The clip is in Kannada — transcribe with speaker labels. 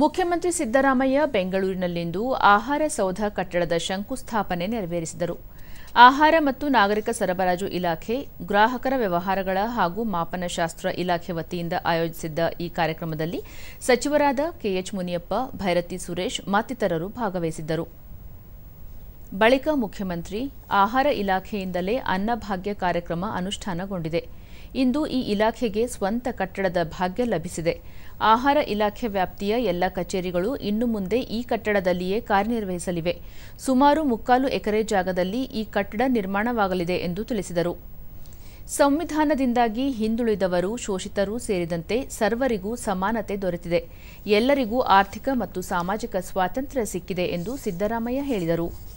Speaker 1: ಮುಖ್ಯಮಂತ್ರಿ ಸಿದ್ದರಾಮಯ್ಯ ಬೆಂಗಳೂರಿನಲ್ಲಿಂದು ಆಹಾರ ಸೌಧ ಕಟ್ಟಡದ ಶಂಕುಸ್ಥಾಪನೆ ನೆರವೇರಿಸಿದರು. ಆಹಾರ ಮತ್ತು ನಾಗರಿಕ ಸರಬರಾಜು ಇಲಾಖೆ, ಗ್ರಾಹಕರ ವ್ಯವಹಾರಗಳ ಹಾಗೂ ಮಾಪನಶಾಸ್ತ್ರ ಇಲಾಖೆ ವತಿಯಿಂದ ಆಯೋಜಿಸಿದ್ದ ಈ ಕಾರ್ಯಕ್ರಮದಲ್ಲಿ ಸಚಿವರಾದ ಕೆಎಚ್ ಮುನಿಯಪ್ಪ, ಭೈರತಿ ಸುರೇಶ್ ಮತ್ತಿತರರು ಭಾಗವಹಿಸಿದ್ದರು. ಬಳಿಕ ಮುಖ್ಯಮಂತ್ರಿ ಆಹಾರ ಇಲಾಖೆಯಿಂದಲೇ ಅನ್ನಭಾಗ್ಯ ಕಾರ್ಯಕ್ರಮ ಅನುಷ್ಠಾನಗೊಂಡಿದೆ. ಇಂದು ಈ ಇಲಾಖೆಗೆ ಸ್ವಂತ ಕಟ್ಟಡದ ಭಾಗ್ಯ ಲಭಿಸಿದೆ. ಆಹಾರ ಇಲಾಖೆ ವ್ಯಾಪ್ತಿಯ ಎಲ್ಲ ಕಚೇರಿಗಳು ಇನ್ನು ಮುಂದೆ ಈ ಕಟ್ಟಡದಲ್ಲಿಯೇ ಕಾರ್ಯನಿರ್ವಹಿಸಲಿವೆ. ಸುಮಾರು ಮುಕ್ಕಾಲು ಎಕರೆ ಜಾಗದಲ್ಲಿ ಈ ಕಟ್ಟಡ ನಿರ್ಮಾಣವಾಗಲಿದೆ ಎಂದು ತಿಳಿಸಿದರು. ಸಂವಿಧಾನದಿಂದಾಗಿ ಹಿಂದುಳಿದವರು, ಶೋಷಿತರು ಸೇರಿದಂತೆ ಸರ್ವರಿಗೂ ಸಮಾನತೆ ದೊರೆತಿದೆ. ಎಲ್ಲರಿಗೂ ಆರ್ಥಿಕ ಮತ್ತು ಸಾಮಾಜಿಕ ಸ್ವಾತಂತ್ರ್ಯ ಸಿಕ್ಕಿದೆ ಎಂದು ಸಿದ್ದರಾಮಯ್ಯ ಹೇಳಿದರು.